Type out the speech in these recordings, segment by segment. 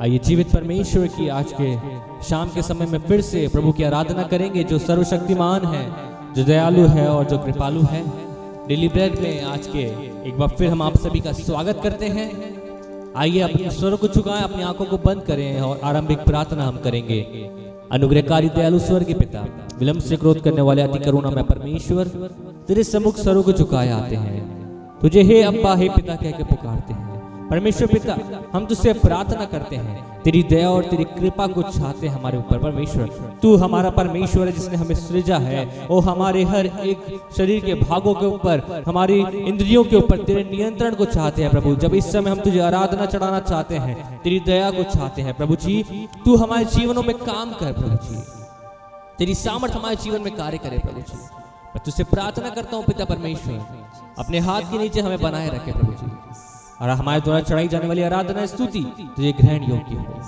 आइए जीवित परमेश्वर की आज के शाम के समय में फिर से प्रभु की आराधना करेंगे जो सर्वशक्तिमान है जो दयालु है और जो कृपालु है। डेली ब्रेड में आज के एक बार फिर हम आप सभी का स्वागत करते हैं। आइए अपने स्वर को झुकाएँ अपनी आँखों को बंद करें और आरंभिक प्रार्थना हम करेंगे। अनुग्रहकारी दयालु स्वर के पिता विलंब से क्रोध करने वाले अति करुणा में परमेश्वर तेरे सम्मुख स्वरों को झुकाए आते हैं। तुझे हे अब्बा, हे पिता कह के पुकारते हैं। परमेश्वर पिता, हम तुझसे प्रार्थना करते हैं। तेरी दया और तेरी कृपा को चाहते हैं हमारे ऊपर, परमेश्वर। तू हमारा परमेश्वर है, जिसने हमें सृजा है। और हमारे हर एक शरीर के भागों के ऊपर, हमारी इंद्रियों के ऊपर तेरे नियंत्रण को चाहते हैं प्रभु। जब इस समय हम तुझे आराधना चढ़ाना चाहते हैं, तेरी दया को चाहते हैं प्रभु जी, तू हमारे जीवनों में काम कर प्रभु जी। तेरी सामर्थ हमारे जीवन में कार्य करे प्रभु जी। मैं तुझसे प्रार्थना करता हूँ पिता परमेश्वर। अपने हाथ के नीचे हमें बनाए रखे प्रभु जी। और हमारे द्वारा चढ़ाई जाने वाली आराधना स्तुति, तुझे ग्रहण योग्य हो।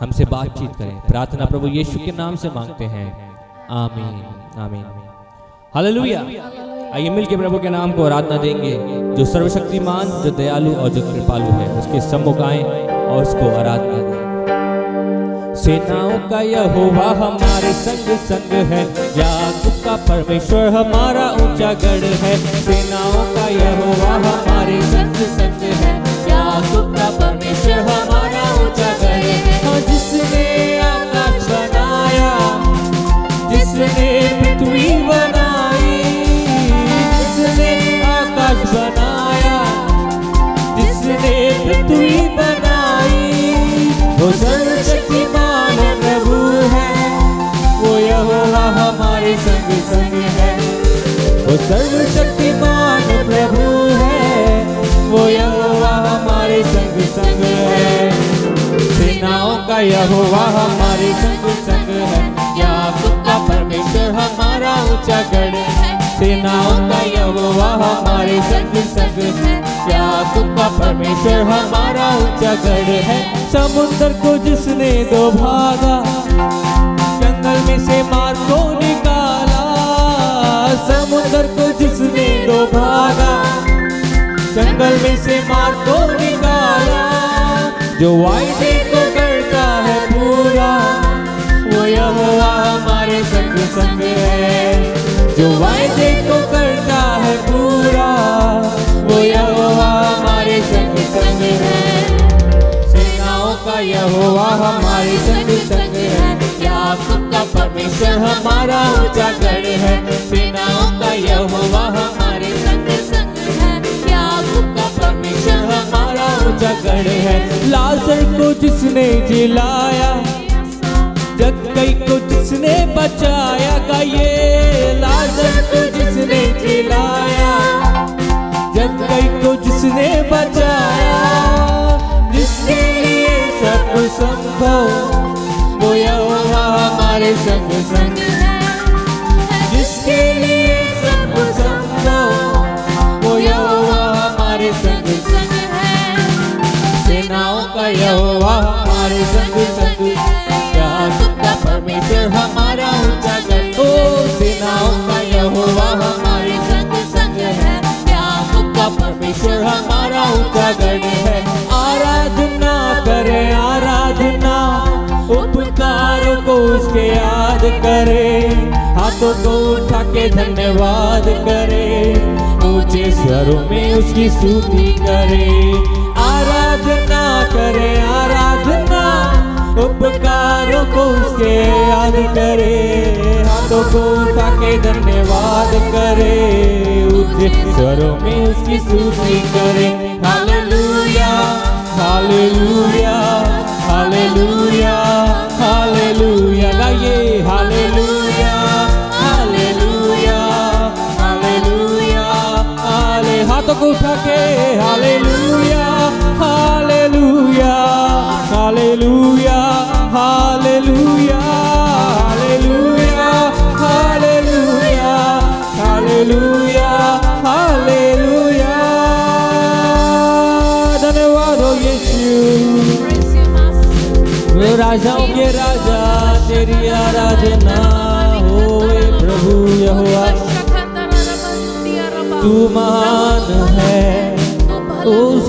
हमसे बातचीत करें। प्रार्थना प्रभु यीशु के नाम से मांगते हैं। आमीन। आमीन। हालेलुया। आइए मिलके प्रभु के नाम को आराधना देंगे। जो सर्वशक्तिमान, जो दयालु और जो कृपालु है, उसके सम्मुख आए और उसको आराधना दें। सेनाओं का यहोवा हमारे संग संग है। याकूब का परमेश्वर हमारा ऊँचा गढ़ है। सेनाओं का यहोवा हमारे संग संग है। याकूब का परमेश्वर हमारा ऊँचा गढ़ है। हाँ, जिसने आकाश बनाया जिसने पृथ्वी बनाई जिसने आकाश बनाया जिसने पृथ्वी यहोवा हमारे संग संग है। याकूब का परमेश्वर हमारा ऊँचा गढ़ है। सेनाओं का यहोवा हमारे संग संग है। याकूब का परमेश्वर हमारा ऊँचा गढ़ है। समुद्र को जिसने दो भागा, जंगल में से मार को निकाला। समुद्र को जिसने दो भागा, जंगल में से मार को निकाला। जो वायदे को संग है जो वायदे को करता है पूरा, वो यहोवा हमारे संग संग है। सेनाओं का यहोवा हमारे संग संग है। याकूब का परमेश्वर हमारा गढ़ है। सेनाओं का यहोवा हमारे संग संग है। याकूब का परमेश्वर हमारा गढ़ है। लाजर को जिसने जिलाया जग कई को जिसने बचाया गाइए लाजर को जिसने जिलाया जग कई को जिसने बचाया। लिए सब संभव, वो यहोवा हमारे संग संग जिसके सब संभव हमारे संग संग का हमारे संग के धन्यवाद करे। ऊँचे स्वरों में उसकी स्तुति करे। आराधना करे, आराधना। उपकारों को उसके याद करे। हाथों को उठा के धन्यवाद करे। ऊँचे स्वरों में उसकी स्तुति करे। Hallelujah hallelujah hallelujah hallelujah. गाइए हालेलुया। हाथों को उठा के hallelujah hallelujah hallelujah hallelujah hallelujah hallelujah hallelujah hallelujah धन्यवाद हो यीशु Praise you, Master. वे राजाओं के राजा तेरी आराधना प्रभु यहोवा तू है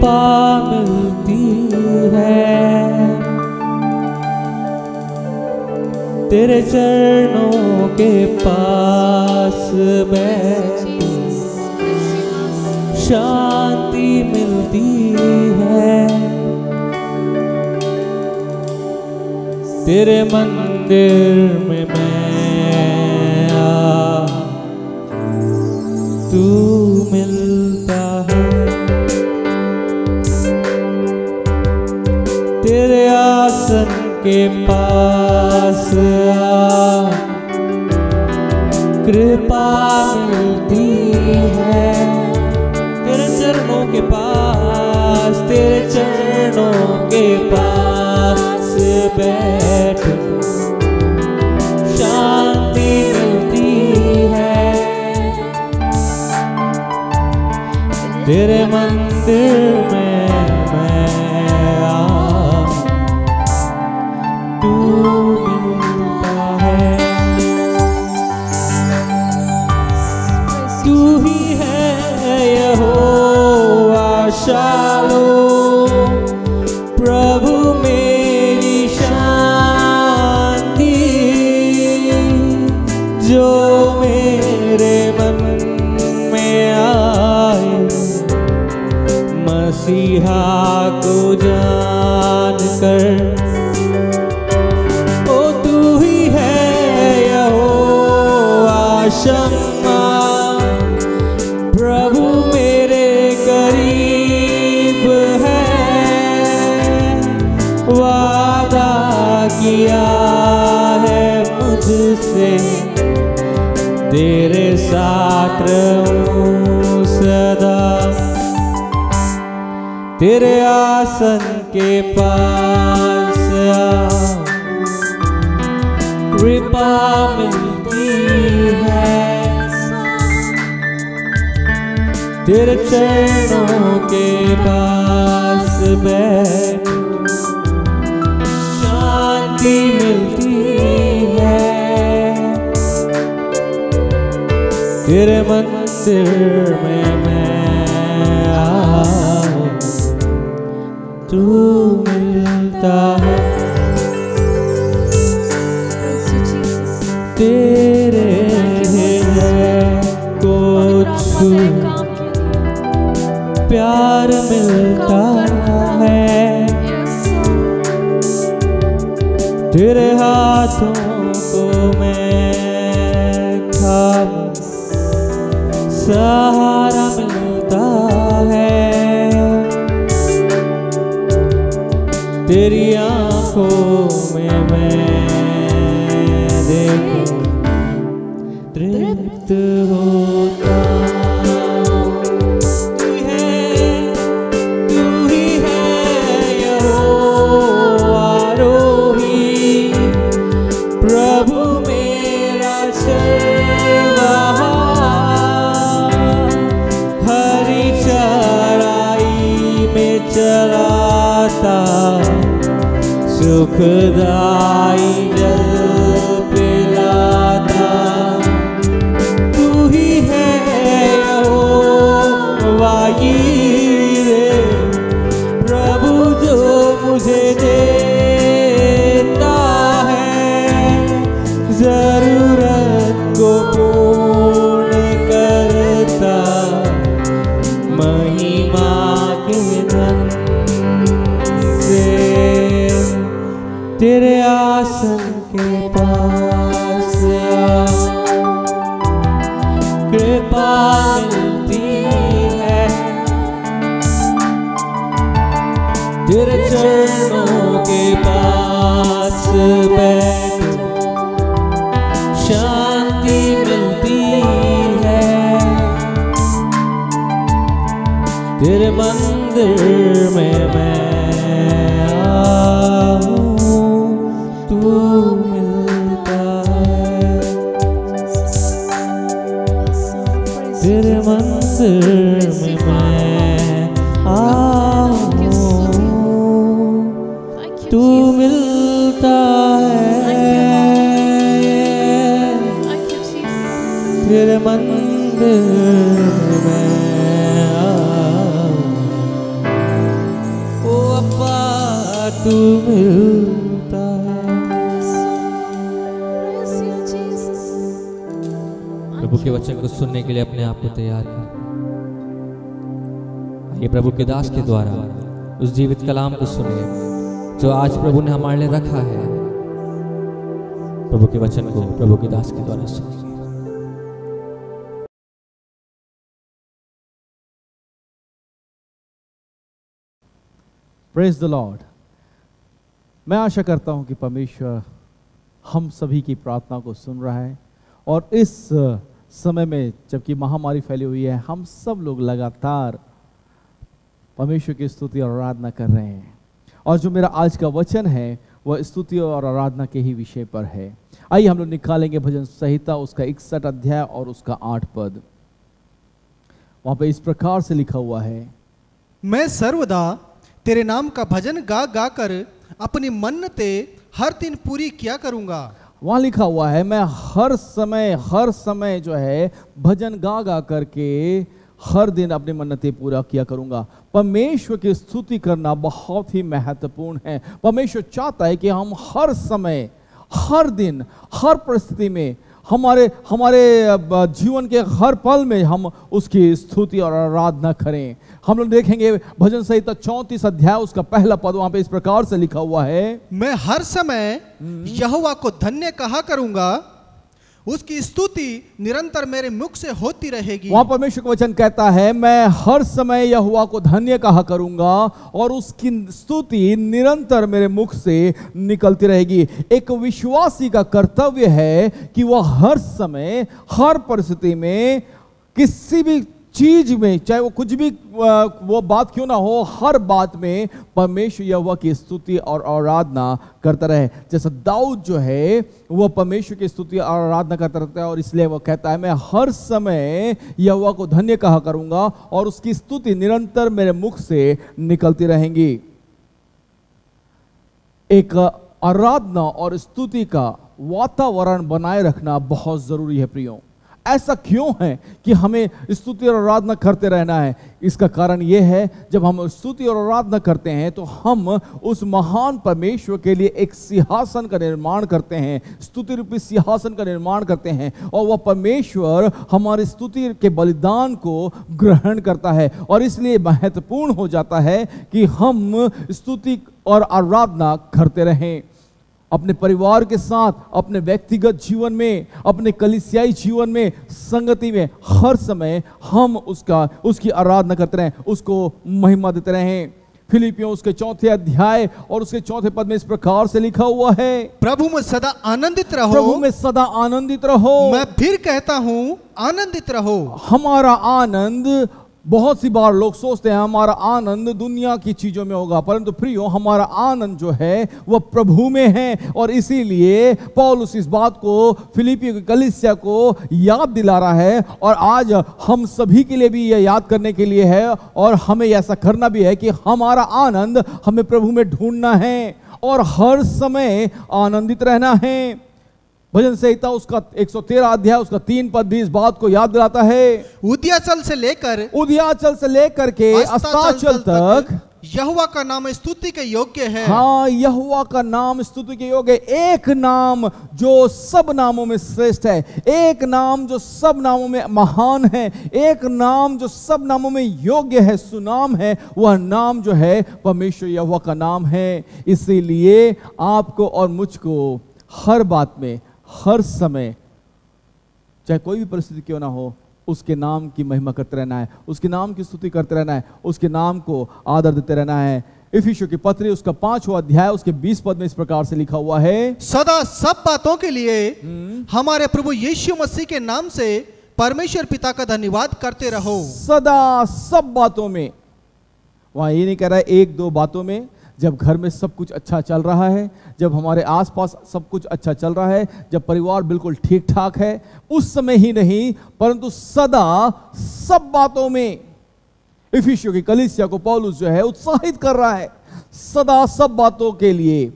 कृपा मिलती है तेरे चरणों के पास Master. शांति मिलती है तेरे मंदिर में मैं कृपा मिलती है। तेरे चरणों के पास, तेरे चरणों के पास बैठ। शांति मिलती है। तेरे मंदिर में साथ रहूँ सदा तेरे आसन के पास कृपा मिलती है। तेरे चरणों के पास बैठ। शांति तेरे मंदिर में मैं तू मिलता है. तेरे को छू काम के लिए प्यार मिलता तेरे मंदिर में मैं आऊँ तू मिलता है। तेरे मंदिर वचन को सुनने के लिए अपने आप को तैयार कर। ये प्रभु के दास के द्वारा उस जीवित कलाम को सुनिए, जो आज प्रभु ने हमारे लिए रखा है। प्रभु के वचन को प्रभु के दास के द्वारा सुनिए। प्रेज द लॉर्ड मैं आशा करता हूँ कि परमेश्वर हम सभी की प्रार्थना को सुन रहा है और इस समय में जबकि महामारी फैली हुई है, हम सब लोग लगातार परमेश्वर की स्तुति और आराधना कर रहे हैं। और जो मेरा आज का वचन है, वह स्तुति और आराधना के ही विषय पर है। आइए हम लोग निकालेंगे भजन संहिता, उसका इकसठ अध्याय और उसका आठ पद। वहाँ पे इस प्रकार से लिखा हुआ है, मैं सर्वदा तेरे नाम का भजन गा गा कर अपनी मन्नते हर दिन पूरी किया करूँगा। वहाँ लिखा हुआ है, मैं हर समय हर समय जो है, भजन गा गा करके हर दिन अपनी मन्नतें पूरा किया करूँगा। परमेश्वर की स्तुति करना बहुत ही महत्वपूर्ण है। परमेश्वर चाहता है कि हम हर समय, हर दिन, हर परिस्थिति में, हमारे हमारे जीवन के हर पल में हम उसकी स्तुति और आराधना करें। हम लोग देखेंगे भजन संहिता चौंतीस अध्याय उसका पहला पद वहाँ पे इस प्रकार से लिखा हुआ है। मैं हर समय यहोवा को धन्य कहा करूँगा उसकी स्तुति निरंतर मेरे मुख से होती रहेगी। वहाँ परमेश्वर का वचन कहता है मैं हर समय यहोवा को धन्य कहा करूँगा और उसकी स्तुति निरंतर मेरे मुख से निकलती रहेगी। एक विश्वासी का कर्तव्य है कि वह हर समय हर परिस्थिति में किसी भी चीज़ में, चाहे वो कुछ भी वो बात क्यों ना हो, हर बात में परमेश्वर यहोवा की स्तुति और आराधना करता रहे। जैसा दाऊद जो है वह परमेश्वर की स्तुति और आराधना करता रहता है और इसलिए वह कहता है, मैं हर समय यहोवा को धन्य कहा करूँगा और उसकी स्तुति निरंतर मेरे मुख से निकलती रहेंगी। एक आराधना और स्तुति का वातावरण बनाए रखना बहुत ज़रूरी है, प्रियो। ऐसा क्यों है कि हमें स्तुति और आराधना करते रहना है? इसका कारण यह है, जब हम स्तुति और आराधना करते हैं तो हम उस महान परमेश्वर के लिए एक सिंहासन का निर्माण करते हैं, स्तुति रूपी सिंहासन का निर्माण करते हैं, और वह परमेश्वर हमारे स्तुति के बलिदान को ग्रहण करता है, और इसलिए महत्वपूर्ण हो जाता है कि हम स्तुति और आराधना करते रहें। अपने परिवार के साथ अपने व्यक्तिगत जीवन में अपने कलिसियाई जीवन में संगति में हर समय हम उसका उसकी आराधना करते रहें उसको महिमा देते रहें। फिलिपियों उसके चौथे अध्याय और उसके चौथे पद में इस प्रकार से लिखा हुआ है प्रभु में सदा आनंदित रहो। प्रभु में सदा आनंदित रहो। मैं फिर कहता हूँ आनंदित रहो। हमारा आनंद बहुत सी बार लोग सोचते हैं, हमारा आनंद दुनिया की चीज़ों में होगा। परंतु प्रियो, हमारा आनंद जो है वह प्रभु में है। और इसीलिए पौलुस इस बात को फिलिपी की कलिसिया को याद दिला रहा है। और आज हम सभी के लिए भी यह याद करने के लिए है। और हमें ऐसा करना भी है कि हमारा आनंद हमें प्रभु में ढूंढना है। और हर समय आनंदित रहना है। भजन संहिता उसका 113 अध्याय उसका तीन पद भी इस बात को याद दिलाता है। उद्याचल से लेकर उदयाचल से लेकर के अस्ताचल तक यहोवा का नाम स्तुति के योग्य है। हाँ यहुआ का नाम स्तुति के योग्य। एक नाम जो सब नामों में श्रेष्ठ है एक नाम जो सब नामों में महान है एक नाम जो सब नामों में योग्य है सुनाम है वह नाम जो है परमेश्वर यहुआ का नाम है। इसीलिए आपको और मुझको हर बात में हर समय चाहे कोई भी परिस्थिति क्यों ना हो उसके नाम की महिमा करते रहना है उसके नाम की स्तुति करते रहना है उसके नाम को आदर देते रहना है। इफिशो की पत्री उसका पांचवा अध्याय उसके बीस पद में इस प्रकार से लिखा हुआ है। सदा सब बातों के लिए हमारे प्रभु यीशु मसीह के नाम से परमेश्वर पिता का धन्यवाद करते रहो। सदा सब बातों में वहाँ ये नहीं कह रहा है एक दो बातों में जब घर में सब कुछ अच्छा चल रहा है, जब हमारे आसपास सब कुछ अच्छा चल रहा है, जब परिवार बिल्कुल ठीक ठाक है, उस समय ही नहीं, परंतु सदा सब बातों में इफिशियो की कलिसिया को पौलुस जो है उत्साहित कर रहा है। सदा सब बातों के लिए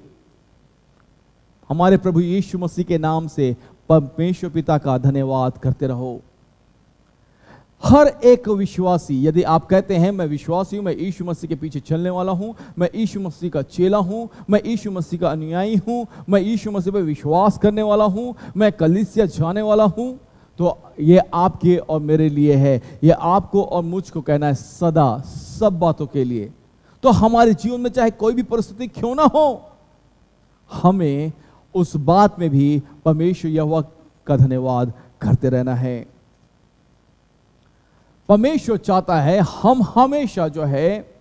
हमारे प्रभु यीशु मसीह के नाम से परमेश्वर पिता का धन्यवाद करते रहो। हर एक विश्वासी, यदि आप कहते हैं, मैं विश्वासी हूँ, मैं यीशु मसीह के पीछे चलने वाला हूँ, मैं यीशु मसीह का चेला हूँ, मैं यीशु मसीह का अनुयायी हूँ, मैं यीशु मसीह पर विश्वास करने वाला हूँ, मैं कलिसिया जाने वाला हूँ तो ये आपके और मेरे लिए है। ये आपको और मुझको कहना है सदा, सब बातों के लिए। तो हमारे जीवन में चाहे कोई भी परिस्थिति क्यों ना हो, हमें उस बात में भी परमेश्वर यहोवा का धन्यवाद करते रहना है। परमेश्वर चाहता है, हम हमेशा जो है,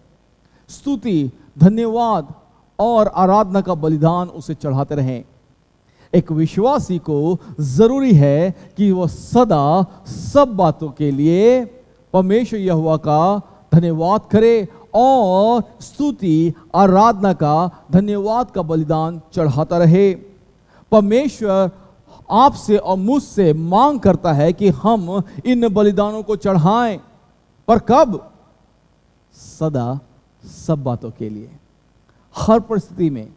स्तुति, धन्यवाद और आराधना का बलिदान उसे चढ़ाते रहें। एक विश्वासी को ज़रूरी है कि वह सदा सब बातों के लिए परमेश्वर यहोवा का धन्यवाद करे और स्तुति, आराधना का धन्यवाद का बलिदान चढ़ाता रहे। परमेश्वर आपसे और मुझसे मांग करता है कि हम इन बलिदानों को चढ़ाएँ। पर कब? सदा सब बातों के लिए। हर परिस्थिति में,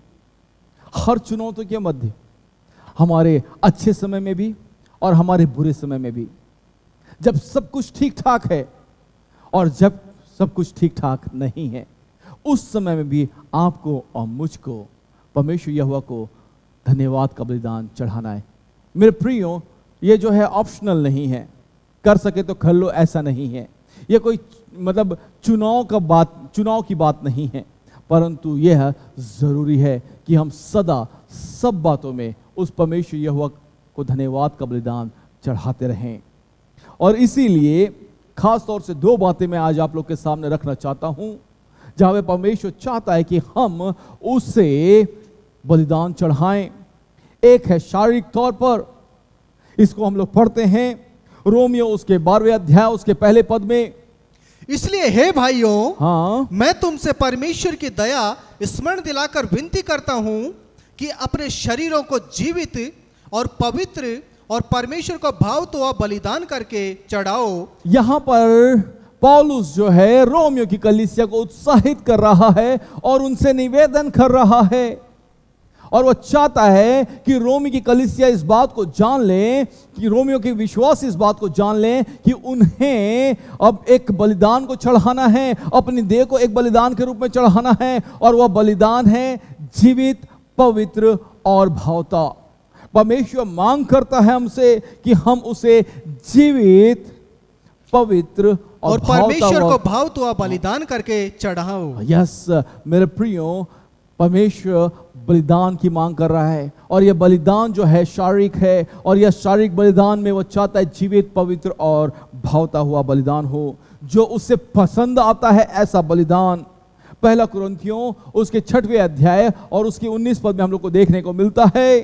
हर चुनौतियों के मध्य, हमारे अच्छे समय में भी और हमारे बुरे समय में भी। जब सब कुछ ठीक ठाक है और जब सब कुछ ठीक ठाक नहीं है, उस समय में भी आपको और मुझको, परमेश्वर यहोवा को धन्यवाद का बलिदान चढ़ाना है। मेरे प्रियो, ये जो है ऑप्शनल नहीं है। कर सके तो कर लो, ऐसा नहीं है। ये कोई मतलब चुनाव का बात, चुनाव की बात नहीं है। परंतु यह ज़रूरी है कि हम सदा सब बातों में उस परमेश्वर यहोवा को धन्यवाद का बलिदान चढ़ाते रहें। और इसीलिए खास तौर से दो बातें मैं आज आप लोग के सामने रखना चाहता हूँ। जहाँ पे परमेश्वर चाहता है कि हम उसे बलिदान चढ़ाएँ। एक है शारीरिक तौर पर। इसको हम लोग पढ़ते हैं रोमियो उसके बारहवें अध्याय उसके पहले पद में। इसलिए हे भाइयों हाँ। मैं तुमसे परमेश्वर की दया स्मरण दिलाकर विनती करता हूँ कि अपने शरीरों को जीवित और पवित्र और परमेश्वर को भाव तो बलिदान करके चढ़ाओ। यहाँ पर पॉलुस जो है रोमियो की कलिसिया को उत्साहित कर रहा है और उनसे निवेदन कर रहा है। और वह चाहता है कि रोमी की कलिसिया इस बात को जान ले कि रोमियो के विश्वास इस बात को जान ले कि उन्हें अब एक बलिदान को चढ़ाना है अपनी देह को एक बलिदान के रूप में चढ़ाना है और वह बलिदान है जीवित पवित्र और भावता। परमेश्वर मांग करता है हमसे कि हम उसे जीवित पवित्र और, और परमेश्वर को भाव तो बलिदान करके चढ़ाओ। यस मेरे प्रियो परमेश्वर बलिदान की मांग कर रहा है और यह बलिदान जो है शारीरिक है और यह शारीरिक बलिदान में वो चाहता है जीवित पवित्र और भावता हुआ बलिदान हो। जो उससे पसंद आता है ऐसा बलिदान। पहला कुरंथियों उसके छठवें अध्याय और उसके उन्नीस पद में हम लोग को देखने को मिलता है।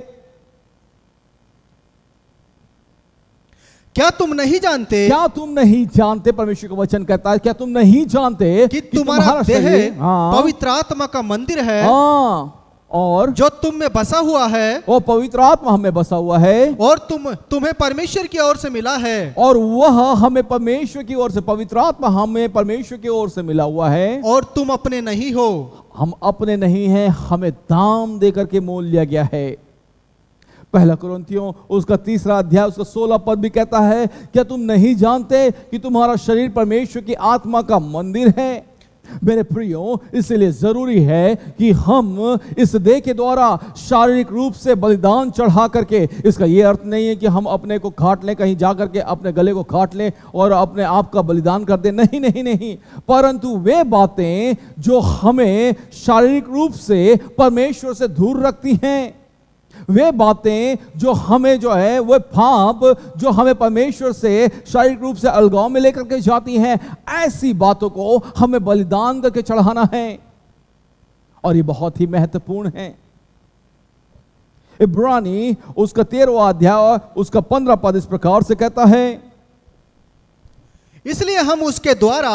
क्या तुम नहीं जानते? क्या तुम नहीं जानते? परमेश्वर का वचन कहता है क्या तुम नहीं जानते कि कि तुम्हारा देह हाँ, पवित्र आत्मा का मंदिर है? हाँ। और जो तुम में बसा हुआ है वो पवित्र आत्मा हमें बसा हुआ है। और तुम तुम्हें परमेश्वर की ओर से मिला है। और वह हमें परमेश्वर की ओर से पवित्र आत्मा हमें परमेश्वर की ओर से मिला हुआ है। और तुम अपने नहीं हो। हम अपने नहीं हैं हमें दाम दे करके मोल लिया गया है। पहला कुरंतियों उसका तीसरा अध्याय उसका सोलह पद भी कहता है क्या तुम नहीं जानते कि तुम्हारा शरीर परमेश्वर की आत्मा का मंदिर है? मेरे प्रियो, इसलिए ज़रूरी है कि हम इस देह के द्वारा शारीरिक रूप से बलिदान चढ़ा करके, इसका यह अर्थ नहीं है कि हम अपने को काट लें, कहीं जा करके अपने गले को काट लें और अपने आप का बलिदान कर दें। नहीं नहीं नहीं। परंतु वे बातें जो हमें शारीरिक रूप से परमेश्वर से दूर रखती हैं। वे बातें जो हमें जो है वह फाप जो हमें परमेश्वर से शारीरिक रूप से अलगाव में लेकर के जाती हैं ऐसी बातों को हमें बलिदान करके चढ़ाना है। और ये बहुत ही महत्वपूर्ण है। इब्रानी उसका तेरहवा अध्याय उसका पंद्रह पद इस प्रकार से कहता है इसलिए हम उसके द्वारा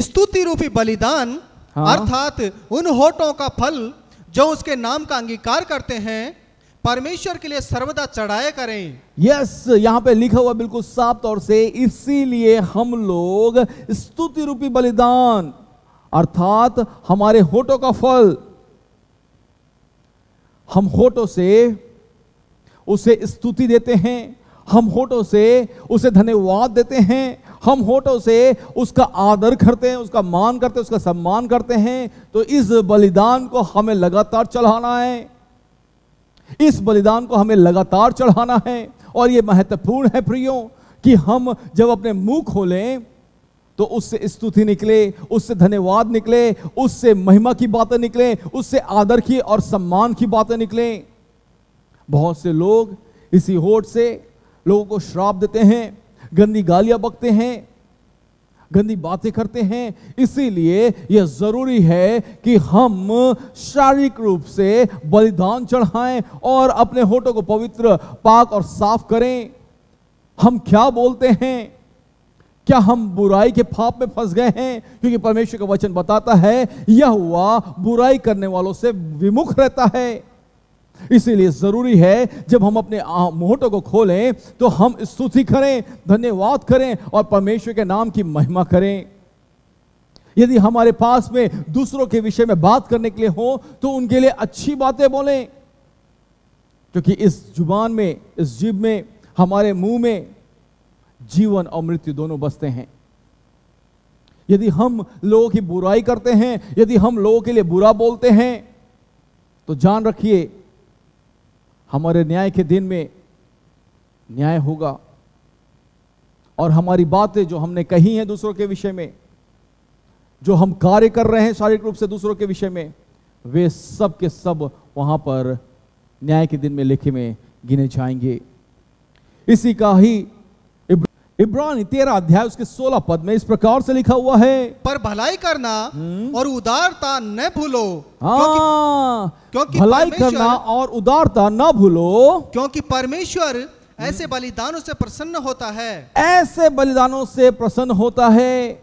स्तुति रूपी बलिदान हाँ। अर्थात उन होठों का फल जो उसके नाम का अंगीकार करते हैं परमेश्वर के लिए सर्वदा चढ़ाए करें। यस yes, यहाँ पे लिखा हुआ बिल्कुल साफ़ तौर से इसीलिए हम लोग स्तुति रूपी बलिदान अर्थात हमारे होठों का फल हम होठों से उसे स्तुति देते हैं हम होठों से उसे धन्यवाद देते हैं हम होठों से उसका आदर करते हैं उसका मान करते हैं उसका सम्मान करते हैं तो इस बलिदान को हमें लगातार चढ़ाना है। इस बलिदान को हमें लगातार चढ़ाना है। और यह महत्वपूर्ण है प्रियो, कि हम जब अपने मुँह खोलें तो उससे स्तुति निकले, उससे धन्यवाद निकले, उससे महिमा की बातें निकले, उससे आदर की और सम्मान की बातें निकले। बहुत से लोग इसी होठ से लोगों को श्राप देते हैं, गंदी गालियाँ बकते हैं गंदी बातें करते हैं। इसीलिए यह ज़रूरी है कि हम शारीरिक रूप से बलिदान चढ़ाएँ और अपने होठों को पवित्र पाक और साफ़ करें। हम क्या बोलते हैं? क्या हम बुराई के फाप में फंस गए हैं? क्योंकि परमेश्वर का वचन बताता है, यह हुआ बुराई करने वालों से विमुख रहता है। इसीलिए ज़रूरी है, जब हम अपने मोहटों को खोलें तो हम स्तुति करें, धन्यवाद करें और परमेश्वर के नाम की महिमा करें। यदि हमारे पास में दूसरों के विषय में बात करने के लिए हो तो उनके लिए अच्छी बातें बोलें। क्योंकि इस ज़ुबान में, इस जीव में, हमारे मुँह में जीवन और मृत्यु दोनों बसते हैं। यदि हम लोगों की बुराई करते हैं, यदि हम लोगों के लिए बुरा बोलते हैं तो जान रखिए हमारे न्याय के दिन में न्याय होगा। और हमारी बातें जो हमने कही हैं दूसरों के विषय में, जो हम कार्य कर रहे हैं शारीरिक रूप से दूसरों के विषय में, वे सब के सब वहाँ पर न्याय के दिन में लेखे में गिने जाएँगे। इसी का ही इब्रानी तेरा अध्याय उसके सोलह पद में इस प्रकार से लिखा हुआ है। पर भलाई करना और उदारता न भूलो। क्योंकि हाँ। क्योंकि भलाई करना और उदारता न भूलो। क्योंकि परमेश्वर ऐसे बलिदानों से प्रसन्न होता है। ऐसे बलिदानों से प्रसन्न होता है।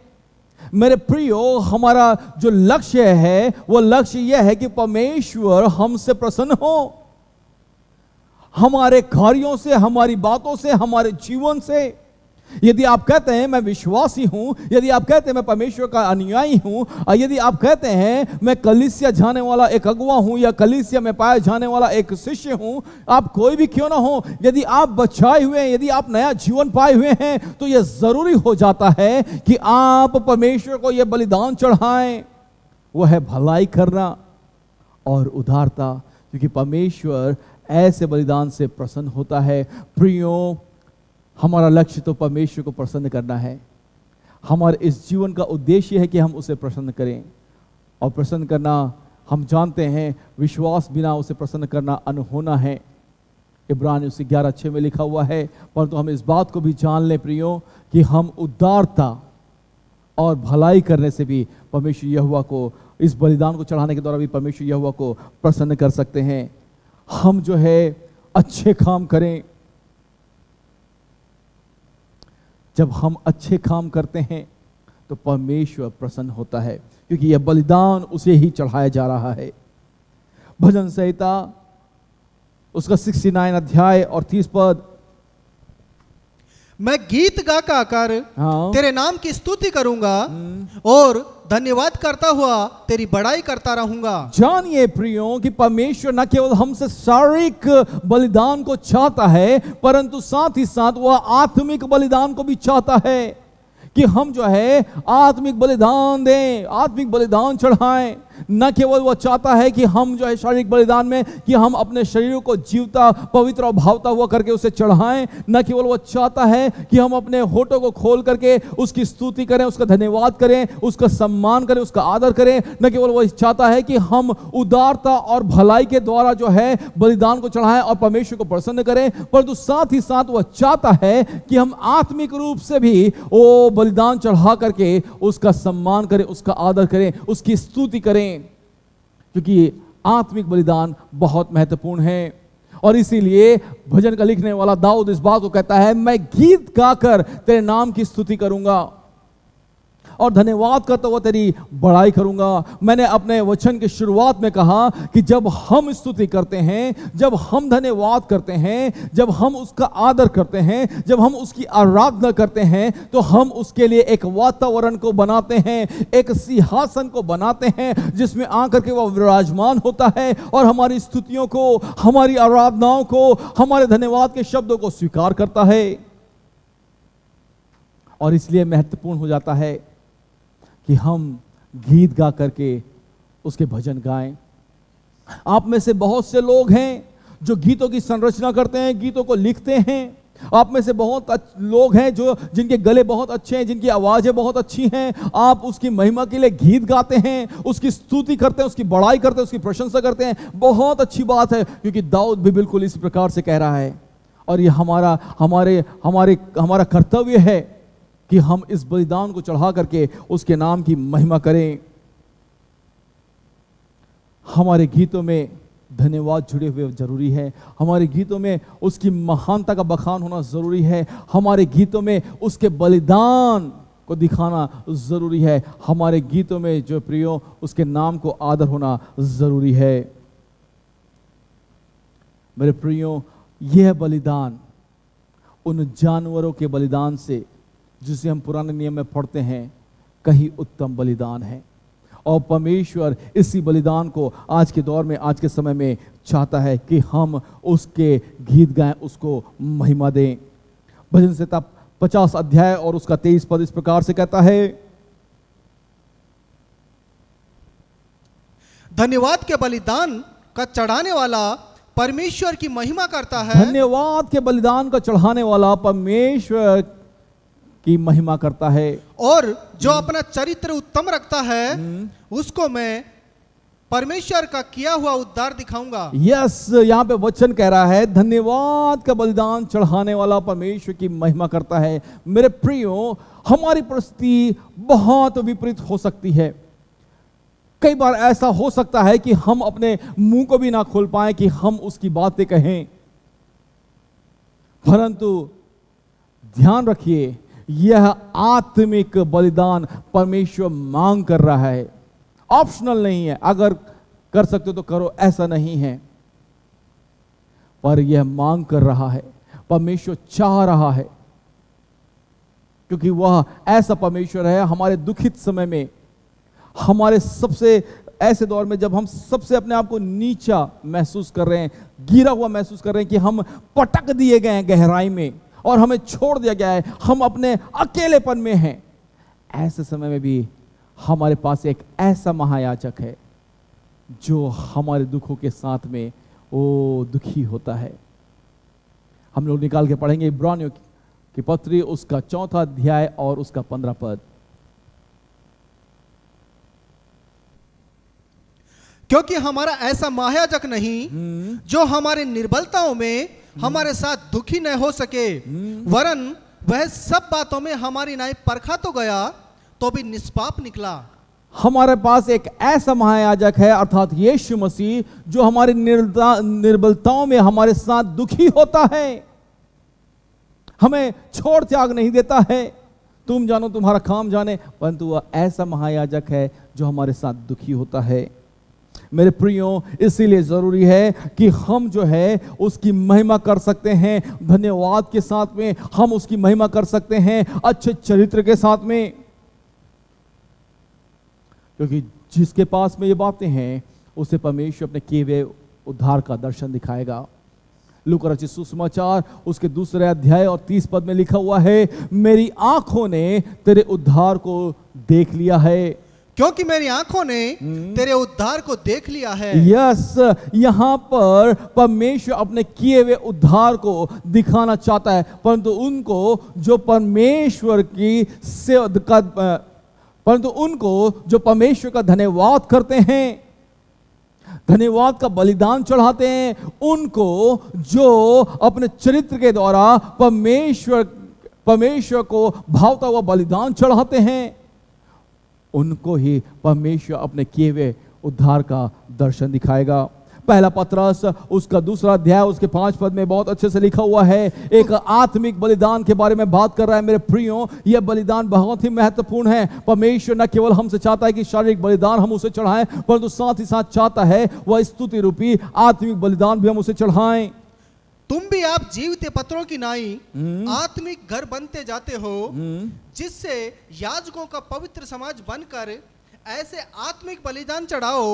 मेरे प्रियो हमारा जो लक्ष्य है वो लक्ष्य यह है कि परमेश्वर हमसे प्रसन्न हो। हमारे कार्यों से हमारी बातों से हमारे जीवन से। यदि आप कहते हैं, मैं विश्वासी हूँ, यदि आप कहते हैं, मैं परमेश्वर का अनुयायी हूँ, और यदि आप कहते हैं, मैं कलिसिया जाने वाला एक अगुआ हूँ या कलिसिया में पाया जाने वाला एक शिष्य हूँ, आप कोई भी क्यों ना हो, यदि आप बचाए हुए हैं, यदि आप नया जीवन पाए हुए हैं तो यह ज़रूरी हो जाता है कि आप परमेश्वर को यह बलिदान चढ़ाएँ। वह है भलाई करना और उदारता, क्योंकि परमेश्वर ऐसे बलिदान से प्रसन्न होता है। प्रियो हमारा लक्ष्य तो परमेश्वर को प्रसन्न करना है। हमारे इस जीवन का उद्देश्य है कि हम उसे प्रसन्न करें। और प्रसन्न करना, हम जानते हैं, विश्वास बिना उसे प्रसन्न करना अनहोना है। इब्रानी उससे ग्यारह छः में लिखा हुआ है, परंतु तो हम इस बात को भी जान लें प्रियो कि हम उदारता और भलाई करने से भी परमेश्वर यहुआ को, इस बलिदान को चढ़ाने के द्वारा भी परमेश्वर यहुआ को प्रसन्न कर सकते हैं। हम जो है अच्छे काम करें। जब हम अच्छे काम करते हैं तो परमेश्वर प्रसन्न होता है, क्योंकि यह बलिदान उसे ही चढ़ाया जा रहा है। भजन संहिता, उसका 69 अध्याय और 30 पद मैं गीत गा गा कर हाँ। तेरे नाम की स्तुति करूँगा और धन्यवाद करता हुआ तेरी बड़ाई करता रहूँगा। जानिए प्रियो कि परमेश्वर न केवल हमसे शारीरिक बलिदान को चाहता है परंतु साथ ही साथ वह आत्मिक बलिदान को भी चाहता है कि हम जो है आत्मिक बलिदान दें आत्मिक बलिदान चढ़ाएँ। न केवल वह चाहता है कि हम जो है शारीरिक बलिदान में, कि हम अपने शरीर को जीवता, पवित्र और भावता हुआ करके उसे चढ़ाएँ, न केवल वह चाहता है कि हम अपने होठों को खोल करके उसकी स्तुति करें, उसका धन्यवाद करें, उसका सम्मान करें, उसका आदर करें, न केवल वह चाहता है कि हम उदारता और भलाई के द्वारा जो है बलिदान को चढ़ाएँ और परमेश्वर को प्रसन्न करें, परंतु साथ ही साथ वह चाहता है कि हम आत्मिक रूप से भी वो बलिदान चढ़ा करके उसका सम्मान करें, उसका आदर करें, उसकी स्तुति करें। क्योंकि आत्मिक बलिदान बहुत महत्वपूर्ण है। और इसीलिए भजन का लिखने वाला दाऊद इस बात को कहता है, मैं गीत गाकर तेरे नाम की स्तुति करूँगा। और धन्यवाद करता हुआ तेरी बड़ाई करूँगा। मैंने अपने वचन की शुरुआत में कहा कि जब हम स्तुति करते हैं, जब हम धन्यवाद करते हैं, जब हम उसका आदर करते हैं, जब हम उसकी आराधना करते हैं तो हम उसके लिए एक वातावरण को बनाते हैं, एक सिंहासन को बनाते हैं, जिसमें आकर के वह विराजमान होता है और हमारी स्तुतियों को, हमारी आराधनाओं को, हमारे धन्यवाद के शब्दों को स्वीकार करता है। और इसलिए महत्वपूर्ण हो जाता है कि हम गीत गा करके उसके भजन गाएँ। आप में से बहुत से लोग हैं जो गीतों की संरचना करते हैं, गीतों को लिखते हैं। आप में से बहुत लोग हैं जो, जिनके गले बहुत अच्छे हैं, जिनकी आवाज़ें बहुत अच्छी हैं। आप उसकी महिमा के लिए गीत गाते हैं, उसकी स्तुति करते हैं, उसकी बड़ाई करते हैं, उसकी प्रशंसा करते हैं। बहुत अच्छी बात है, क्योंकि दाऊद भी बिल्कुल इस प्रकार से कह रहा है। और ये हमारा, हमारे हमारे, हमारा कर्तव्य है कि हम इस बलिदान को चढ़ा करके उसके नाम की महिमा करें। हमारे गीतों में धन्यवाद जुड़े हुए ज़रूरी है। हमारे गीतों में उसकी महानता का बखान होना ज़रूरी है। हमारे गीतों में उसके बलिदान को दिखाना ज़रूरी है। हमारे गीतों में जो प्रियो, उसके नाम को आदर होना ज़रूरी है। मेरे प्रियो, यह बलिदान उन जानवरों के बलिदान से जिसे हम पुराने नियम में पढ़ते हैं कहीं उत्तम बलिदान है। और परमेश्वर इसी बलिदान को आज के दौर में आज के समय में चाहता है कि हम उसके गीत गाएँ उसको महिमा दें। भजन से तब पचास अध्याय और उसका तेईस पद इस प्रकार से कहता है धन्यवाद के बलिदान का चढ़ाने वाला परमेश्वर की महिमा करता है। धन्यवाद के बलिदान का चढ़ाने वाला परमेश्वर की महिमा करता है। और जो अपना चरित्र उत्तम रखता है उसको मैं परमेश्वर का किया हुआ उद्धार दिखाऊँगा। यस यहाँ पे वचन कह रहा है धन्यवाद का बलिदान चढ़ाने वाला परमेश्वर की महिमा करता है। मेरे प्रियो हमारी परिस्थिति बहुत विपरीत हो सकती है। कई बार ऐसा हो सकता है कि हम अपने मुँह को भी ना खोल पाए कि हम उसकी बातें कहें। परंतु ध्यान रखिए यह आत्मिक बलिदान परमेश्वर मांग कर रहा है। ऑप्शनल नहीं है। अगर कर सकते हो तो करो, ऐसा नहीं है। पर यह मांग कर रहा है। परमेश्वर चाह रहा है। क्योंकि वह ऐसा परमेश्वर है हमारे दुखित समय में। हमारे सबसे, ऐसे दौर में जब हम सबसे अपने आप को नीचा महसूस कर रहे हैं, गिरा हुआ महसूस कर रहे हैं कि हम पटक दिए गए हैं गहराई में। और हमें छोड़ दिया गया है। हम अपने अकेलेपन में हैं। ऐसे समय में भी हमारे पास एक ऐसा महायाचक है जो हमारे दुखों के साथ में वो दुखी होता है। हम लोग निकाल के पढ़ेंगे इब्रानियों की पत्री उसका चौथा अध्याय और उसका पंद्रह पद। क्योंकि हमारा ऐसा महायाजक नहीं जो हमारे निर्बलताओं में हमारे साथ दुखी न हो सके। वरन वह सब बातों में हमारी नाई परखा तो गया तो भी निष्पाप निकला। हमारे पास एक ऐसा महायाजक है, अर्थात यीशु मसीह, जो हमारी निर्बलताओं में हमारे साथ दुखी होता है। हमें छोड़ त्याग नहीं देता है। तुम जानो, तुम्हारा काम जाने, परंतु वह ऐसा महायाजक है, जो हमारे साथ दुखी होता है। मेरे प्रियो, इसीलिए ज़रूरी है कि हम जो है उसकी महिमा कर सकते हैं, धन्यवाद के साथ में हम उसकी महिमा कर सकते हैं, अच्छे चरित्र के साथ में। क्योंकि जिसके पास में ये बातें हैं, उसे परमेश्वर अपने किए हुए उद्धार का दर्शन दिखाएगा। लुक रचित सुसमाचार, उसके दूसरे अध्याय और तीस पद में लिखा हुआ है, मेरी आँखों ने तेरे उद्धार को देख लिया है। क्योंकि मेरी आँखों ने तेरे उद्धार को देख लिया है। यस यहाँ पर परमेश्वर अपने किए हुए उद्धार को दिखाना चाहता है परंतु उनको जो परमेश्वर की से परंतु उनको जो परमेश्वर का धन्यवाद करते हैं धन्यवाद का बलिदान चढ़ाते हैं उनको जो अपने चरित्र के द्वारा परमेश्वर परमेश्वर को भावता हुआ बलिदान चढ़ाते हैं। उनको ही परमेश्वर अपने किए हुए उद्धार का दर्शन दिखाएगा। पहला पत्रस, उसका दूसरा अध्याय, उसके पाँच पद में बहुत अच्छे से लिखा हुआ है। एक आत्मिक बलिदान के बारे में बात कर रहा है, मेरे प्रियो, यह बलिदान बहुत ही महत्वपूर्ण है। परमेश्वर न केवल हमसे चाहता है कि शारीरिक बलिदान हम उसे चढ़ाएँ, परंतु साथ ही साथ चाहता है, वह स्तुति रूपी आत्मिक बलिदान भी हम उसे चढ़ाएँ। तुम भी आप जीवते पत्रों की नाई आत्मिक घर बनते जाते हो जिससे याजकों का पवित्र समाज बनकर ऐसे आत्मिक बलिदान चढ़ाओ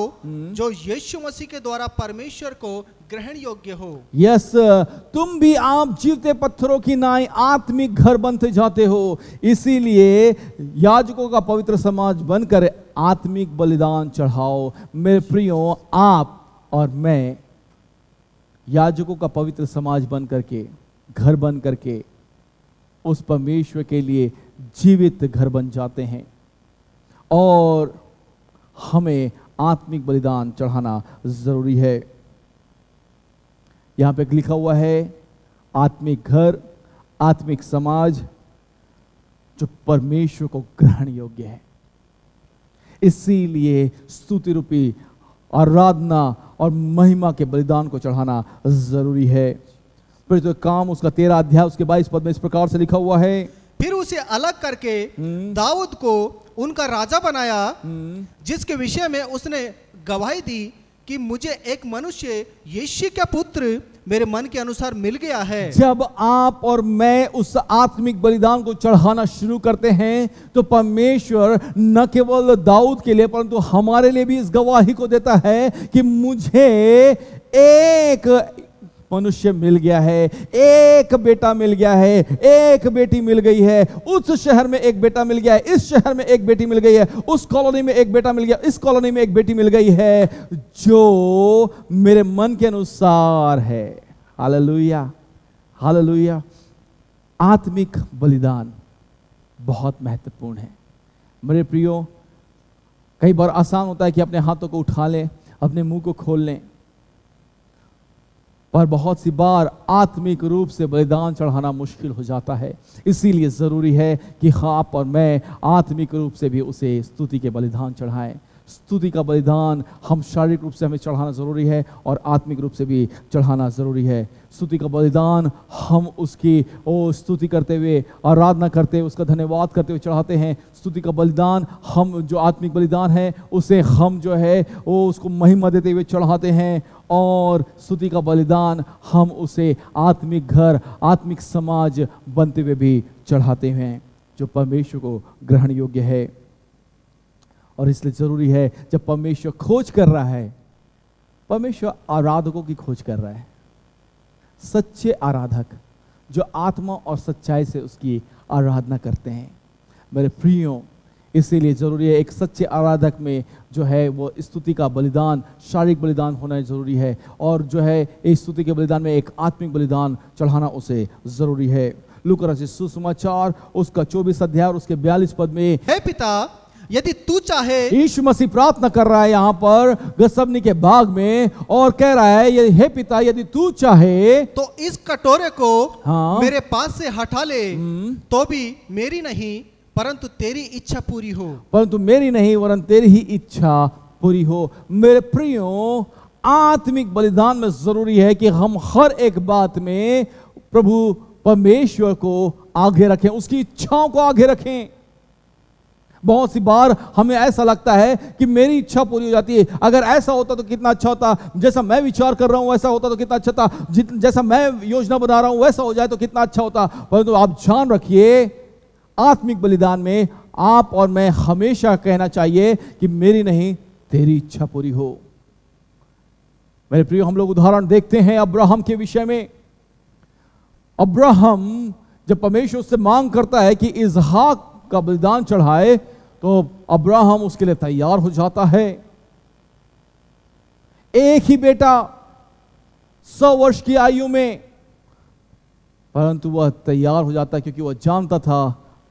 जो यीशु मसीह के द्वारा परमेश्वर को ग्रहण योग्य हो। यस yes, तुम भी आप जीवते पत्थरों की नाई आत्मिक घर बनते जाते हो। इसीलिए याजकों का पवित्र समाज बनकर आत्मिक बलिदान चढ़ाओ। मेरे प्रियो आप और मैं याजकों का पवित्र समाज बन करके, घर बन करके, उस परमेश्वर के लिए जीवित घर बन जाते हैं। और हमें आत्मिक बलिदान चढ़ाना ज़रूरी है। यहाँ पे लिखा हुआ है, आत्मिक घर, आत्मिक समाज, जो परमेश्वर को ग्रहण योग्य है। इसीलिए स्तुति रूपी आराधना और महिमा के बलिदान को चढ़ाना ज़रूरी है। फिर तो काम उसका तेरह अध्याय उसके बाईस पद में इस प्रकार से लिखा हुआ है। फिर उसे अलग करके दाऊद को उनका राजा बनाया जिसके विषय में उसने गवाही दी कि मुझे एक मनुष्य यीशु का पुत्र मेरे मन के अनुसार मिल गया है। जब आप और मैं उस आत्मिक बलिदान को चढ़ाना शुरू करते हैं तो परमेश्वर न केवल दाऊद के लिए, परंतु हमारे लिए भी इस गवाही को देता है कि मुझे एक मनुष्य मिल गया है, एक बेटा मिल गया है, एक बेटी मिल गई है। उस शहर में एक बेटा मिल गया है, इस शहर में एक बेटी मिल गई है, उस कॉलोनी में एक बेटा मिल गया, इस कॉलोनी में एक बेटी मिल गई है, जो मेरे मन के अनुसार है। Hallelujah hallelujah. आत्मिक बलिदान बहुत महत्वपूर्ण है। मेरे प्रियो, कई बार आसान होता है कि अपने हाथों को उठा लें, अपने मुँह को खोल लें। पर बहुत सी बार आत्मिक रूप से बलिदान चढ़ाना मुश्किल हो जाता है। इसीलिए ज़रूरी है कि आप और मैं आत्मिक रूप से भी उसे स्तुति के बलिदान चढ़ाएँ। स्तुति का बलिदान हम शारीरिक रूप से हमें चढ़ाना ज़रूरी है और आत्मिक रूप से भी चढ़ाना ज़रूरी है। स्तुति का बलिदान हम उसकी, ओ, स्तुति करते हुए, आराधना करते हुए, उसका धन्यवाद करते हुए चढ़ाते हैं। स्तुति का बलिदान हम जो आत्मिक बलिदान है, उसे हम जो है वो उसको महिमा देते हुए चढ़ाते हैं और स्तुति का बलिदान हम उसे आत्मिक घर, आत्मिक समाज बनते हुए भी चढ़ाते हैं, जो परमेश्वर को ग्रहण योग्य है। और इसलिए ज़रूरी है, जब परमेश्वर खोज कर रहा है, परमेश्वर आराधकों की खोज कर रहा है। सच्चे आराधक जो आत्मा और सच्चाई से उसकी आराधना करते हैं। मेरे प्रियो, इसीलिए ज़रूरी है एक सच्चे आराधक में जो है वो स्तुति का बलिदान, शारीरिक बलिदान होना ज़रूरी है और जो है इस स्तुति के बलिदान में एक आत्मिक बलिदान चढ़ाना उसे ज़रूरी है। लुकर सुसमाचार, उसका चौबीस अध्याय उसके बयालीस पद में, हे पिता यदि तू चाहे यीशु मसीह प्रार्थना कर रहा है यहाँ पर गसबनी के बाग में और कह रहा है ये हे पिता यदि तू चाहे तो इस कटोरे को हाँ। मेरे पास से हटा ले तो भी मेरी नहीं परंतु तेरी इच्छा पूरी हो। परंतु मेरी नहीं वरन तेरी ही इच्छा पूरी हो। मेरे प्रियो आत्मिक बलिदान में ज़रूरी है कि हम हर एक बात में प्रभु परमेश्वर को आगे रखें उसकी इच्छाओं को आगे रखें। बहुत सी बार हमें ऐसा लगता है कि मेरी इच्छा पूरी हो जाती है। अगर ऐसा होता तो कितना अच्छा होता। जैसा मैं विचार कर रहा हूँ, वैसा होता तो कितना अच्छा था जैसा मैं योजना बना रहा हूँ, वैसा हो जाए तो कितना अच्छा होता। परंतु तो आप जान रखिए, आत्मिक बलिदान में आप और मैं हमेशा कहना चाहिए कि मेरी नहीं, तेरी इच्छा पूरी हो। मेरे प्रियो, हम लोग उदाहरण देखते हैं अब्राहम के विषय में। अब्राहम जब परमेश्वर उससे मांग करता है कि इजहाक का बलिदान चढ़ाए तो अब्राहम उसके लिए तैयार हो जाता है। एक ही बेटा सौ वर्ष की आयु में, परंतु वह तैयार हो जाता क्योंकि वह जानता था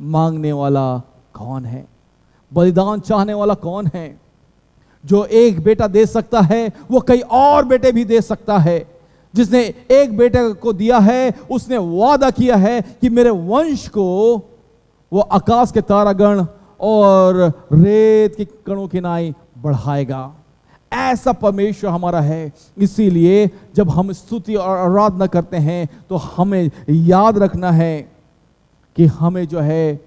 मांगने वाला कौन है, बलिदान चाहने वाला कौन है। जो एक बेटा दे सकता है, वो कई और बेटे भी दे सकता है। जिसने एक बेटे को दिया है, उसने वादा किया है कि मेरे वंश को वो आकाश के तारागण और रेत के कणों की नाई बढ़ाएगा। ऐसा परमेश्वर हमारा है। इसीलिए जब हम स्तुति और आराधना करते हैं तो हमें याद रखना है कि हमें जो है,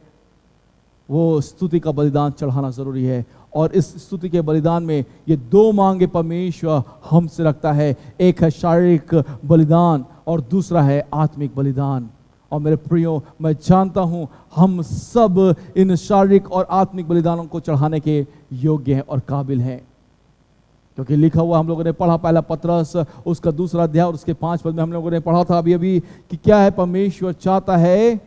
वो स्तुति का बलिदान चढ़ाना ज़रूरी है। और इस स्तुति के बलिदान में ये दो मांगे परमेश्वर हमसे रखता है। एक है शारीरिक बलिदान और दूसरा है आत्मिक बलिदान। और मेरे प्रियो मैं जानता हूँ हम सब इन शारीरिक और आत्मिक बलिदानों को चढ़ाने के योग्य हैं और काबिल हैं। क्योंकि लिखा हुआ हम लोगों ने पढ़ा पहला पत्रस उसका दूसरा अध्याय और उसके पाँच पद में हम लोगों ने पढ़ा था अभी अभी कि क्या है परमेश्वर चाहता है?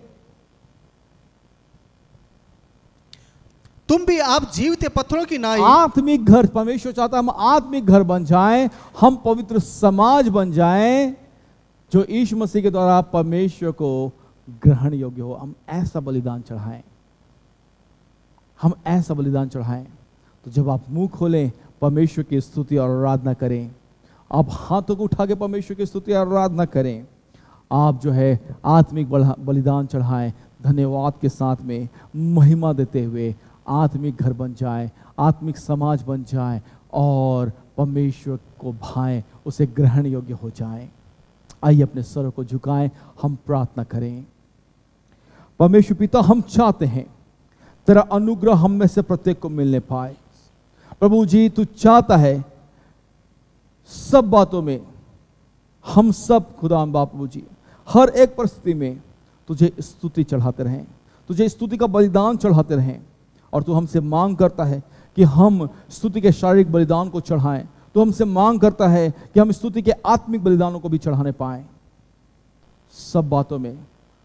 तुम भी आप जीवित पत्थरों की नाई। आत्मिक घर परमेश्वर चाहता है हम आत्मिक घर बन जाएँ हम पवित्र समाज बन जाएँ। जो यीशु मसीह के द्वारा परमेश्वर को ग्रहण योग्य हो, हम ऐसा बलिदान चढ़ाएँ। हम ऐसा बलिदान चढ़ाएँ तो जब आप मुँह खोलें, परमेश्वर की स्तुति और आराधना करें, आप हाथों को उठा के परमेश्वर की स्तुति और आराधना करें, आप जो है आत्मिक बलिदान चढ़ाएँ, धन्यवाद के साथ में महिमा देते हुए आत्मिक घर बन जाए, आत्मिक समाज बन जाए और परमेश्वर को भाएँ, उसे ग्रहण योग्य हो जाएँ। आइए अपने सरों को झुकाएँ, हम प्रार्थना करें। परमेश्वर पिता, हम चाहते हैं तेरा अनुग्रह हम में से प्रत्येक को मिलने पाए। प्रभु जी, तू चाहता है सब बातों में हम सब खुदा बाप जी, हर एक परिस्थिति में तुझे स्तुति चढ़ाते रहें, तुझे स्तुति का बलिदान चढ़ाते रहें और तू हमसे मांग करता है कि हम स्तुति के शारीरिक बलिदान को चढ़ाएँ तो हमसे मांग करता है कि हम स्तुति के आत्मिक बलिदानों को भी चढ़ाने पाए। सब बातों में,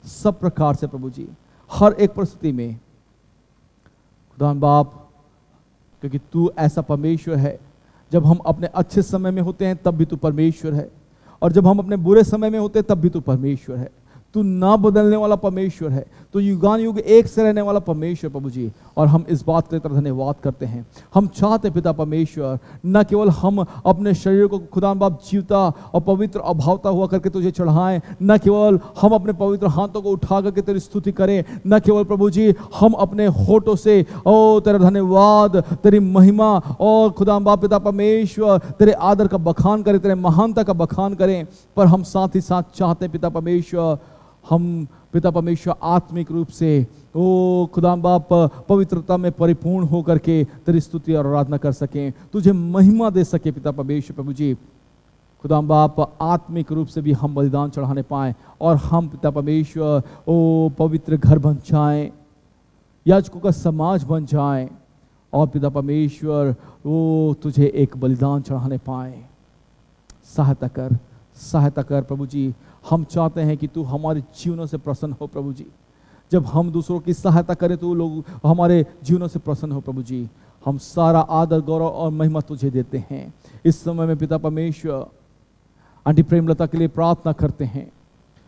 सब प्रकार से प्रभु जी, हर एक परिस्थिति में खुदा बाप, क्योंकि तू ऐसा परमेश्वर है, जब हम अपने अच्छे समय में होते हैं, तब भी तू परमेश्वर है, और जब हम अपने बुरे समय में होते हैं, तब भी तू परमेश्वर है। तू ना बदलने वाला परमेश्वर है। तो युगान युग एक से रहने वाला परमेश्वर, प्रभु जी, और हम इस बात के तरह धन्यवाद करते हैं। हम चाहते पिता परमेश्वर, न केवल हम अपने शरीर को खुदा बाप जीवता और पवित्र अभावता हुआ करके तुझे चढ़ाएँ, न केवल हम अपने पवित्र हाथों को उठा करके तेरी स्तुति करें, न केवल प्रभु जी, हम अपने होठों से, ओ, तेरा धन्यवाद, तेरी महिमा और खुदा बाप पिता परमेश्वर, तेरे आदर का बखान करें, तेरे महानता का बखान करें, पर हम साथ ही साथ चाहते पिता परमेश्वर हम पिता परमेश्वर आत्मिक रूप से, ओ खुदा बाप, पवित्रता में परिपूर्ण होकर के तेरी स्तुति और आराधना कर सकें। तुझे महिमा दे सके पिता परमेश्वर प्रभु जी। खुदा बाप, आत्मिक रूप से भी हम बलिदान चढ़ाने पाएँ और हम पिता परमेश्वर, ओ पवित्र घर बन जाएँ, याजकों का समाज बन जाएँ और पिता परमेश्वर वो तुझे एक बलिदान चढ़ाने पाएँ। सहायता कर सहायता कर प्रभु जी। हम चाहते हैं कि तू हमारे जीवनों से प्रसन्न हो, प्रभु जी। जब हम दूसरों की सहायता करें तो लोग हमारे जीवनों से प्रसन्न हो, प्रभु जी। हम सारा आदर, गौरव और महिमा तुझे देते हैं। इस समय में पिता परमेश्वर, आंटी प्रेमलता के लिए प्रार्थना करते हैं।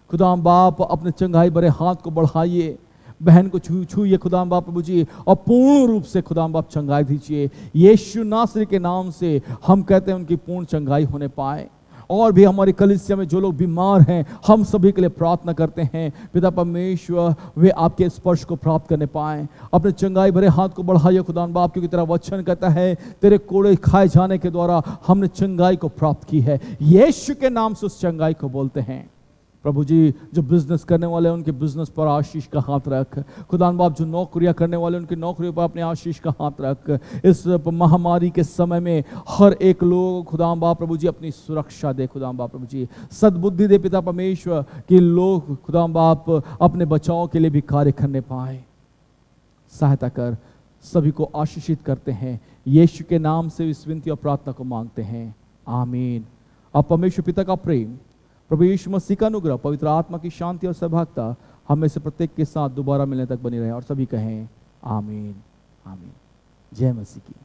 खुदाम बाप, अपने चंगाई भरे हाथ को बढ़ाइए, बहन को छू, छूइए खुदाम बाप, प्रभु जी, और पूर्ण रूप से खुदाम बाप चंगाई दीजिए। यीशु नासरी के नाम से हम कहते हैं उनकी पूर्ण चंगाई होने पाए। और भी हमारे कलिसिया में जो लोग बीमार हैं, हम सभी के लिए प्रार्थना करते हैं, पिता परमेश्वर, वे आपके स्पर्श को प्राप्त करने पाए। अपने चंगाई भरे हाथ को बढ़ाइए खुदान बाप, क्योंकि तेरा वचन कहता है, तेरे कोड़े खाए जाने के द्वारा हमने चंगाई को प्राप्त की है। यीशु के नाम से उस चंगाई को बोलते हैं। प्रभु जी, जो बिज़नेस करने वाले हैं, उनके बिज़नेस पर आशीष का हाथ रख। खुदान बाप जो नौकरियाँ करने वाले उनकी नौकरियों पर अपने आशीष का हाथ रख। इस महामारी के समय में हर एक लोग खुदाम बाप प्रभु जी, अपनी सुरक्षा दे। खुदाम बाप प्रभु जी, सद्बुद्धि दे पिता परमेश्वर, कि लोग खुदाम बाप अपने बचाव के लिए भी कार्य करने पाए। सहायता कर। सभी को आशीषित करते हैं। यीशु के नाम से इस विनती और प्रार्थना को मांगते हैं। आमीन। अब परमेश्वर पिता का प्रेम प्रभु यीशु मसीह का अनुग्रह, पवित्र आत्मा की शांति और सहभागता हमें से प्रत्येक के साथ दोबारा मिलने तक बनी रहे और सभी कहें, आमीन आमीन। जय मसीह की।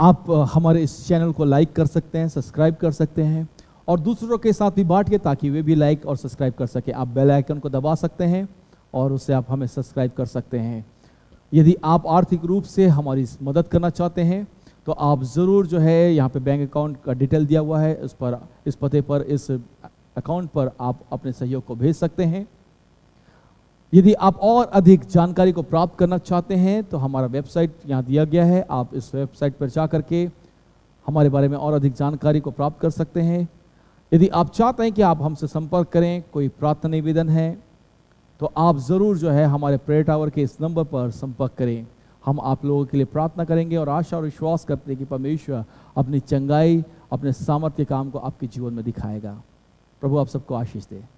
आप हमारे इस चैनल को लाइक कर सकते हैं, सब्सक्राइब कर सकते हैं और दूसरों के साथ भी बांटिए ताकि वे भी लाइक और सब्सक्राइब कर सके। आप बेल आइकन को दबा सकते हैं और उससे आप हमें सब्सक्राइब कर सकते हैं। यदि आप आर्थिक रूप से हमारी मदद करना चाहते हैं तो आप ज़रूर जो है यहाँ पे बैंक अकाउंट का डिटेल दिया हुआ है। इस पर, इस पते पर, इस अकाउंट पर आप अपने सहयोग को भेज सकते हैं। यदि आप और अधिक जानकारी को प्राप्त करना चाहते हैं तो हमारा वेबसाइट यहाँ दिया गया है। आप इस वेबसाइट पर जा करके हमारे बारे में और अधिक जानकारी को प्राप्त कर सकते हैं। यदि आप चाहते हैं कि आप हमसे संपर्क करें, कोई प्रार्थना निवेदन है तो आप ज़रूर जो है हमारे प्रेयर टावर के इस नंबर पर संपर्क करें। हम आप लोगों के लिए प्रार्थना करेंगे और आशा और विश्वास करते हैं कि परमेश्वर अपनी चंगाई, अपने सामर्थ्य काम को आपके जीवन में दिखाएगा। प्रभु, आप सबको आशीष दे।